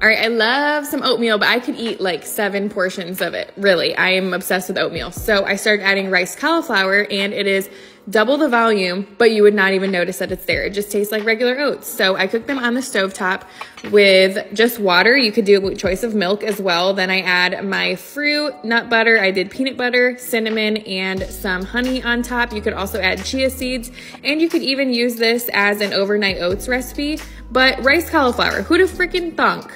All right, I love some oatmeal, but I could eat like seven portions of it. Really, I am obsessed with oatmeal. So I started adding rice cauliflower, and it is double the volume, but you would not even notice that it's there. It just tastes like regular oats. So I cook them on the stovetop with just water. You could do a choice of milk as well. Then I add my fruit, nut butter. I did peanut butter, cinnamon, and some honey on top. You could also add chia seeds, and you could even use this as an overnight oats recipe. But rice cauliflower, who'd have freaking thunk?